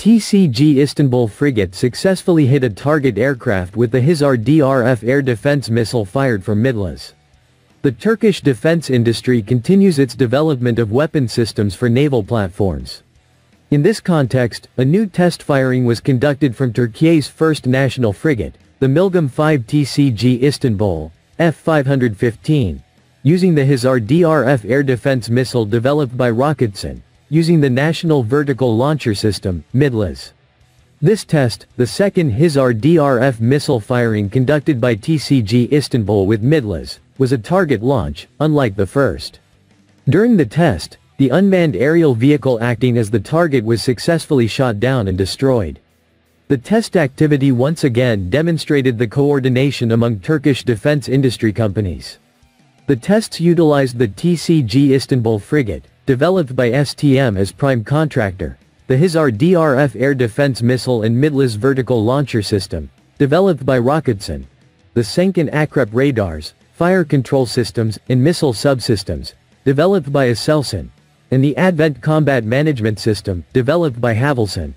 TCG Istanbul frigate successfully hit a target aircraft with the Hisar DRF air defense missile fired from Midlas. The Turkish defense industry continues its development of weapon systems for naval platforms. In this context, a new test firing was conducted from Turkey's first national frigate, the Milgem 5 TCG Istanbul, F-515, using the Hisar DRF air defense missile developed by Roketsan, using the National Vertical Launcher System, MIDLAS. This test, the second Hisar DRF missile firing conducted by TCG Istanbul with MIDLAS, was a target launch, unlike the first. During the test, the unmanned aerial vehicle acting as the target was successfully shot down and destroyed. The test activity once again demonstrated the coordination among Turkish defense industry companies. The tests utilized the TCG Istanbul frigate, developed by STM as prime contractor, the Hisar DRF air defense missile and Midlas vertical launcher system, developed by Roketsan, the Senkin Akrep radars, fire control systems, and missile subsystems, developed by Aselsan, and the Advent Combat Management System, developed by Havelsan.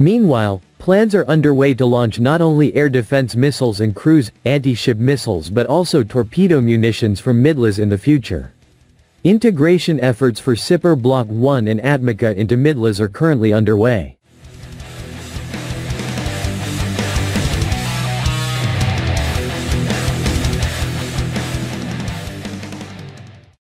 Meanwhile, plans are underway to launch not only air defense missiles and cruise, anti-ship missiles but also torpedo munitions from Midlas in the future. Integration efforts for SİPER Block 1 and Atmaca into Midlas are currently underway.